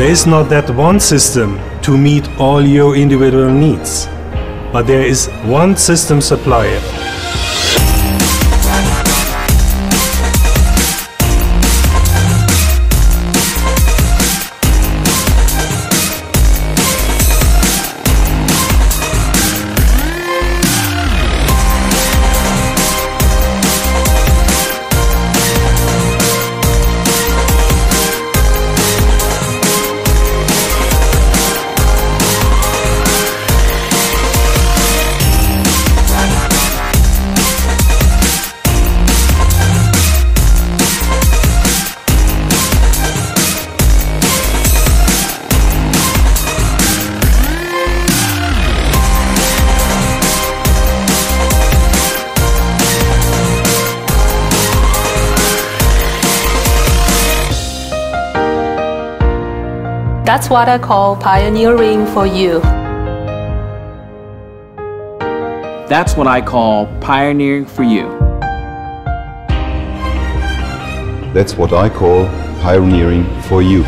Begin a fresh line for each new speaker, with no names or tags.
There is not that one system to meet all your individual needs, but there is one system supplier.
That's what I call pioneering for you.
That's what I call pioneering for you.
That's what I call pioneering for you.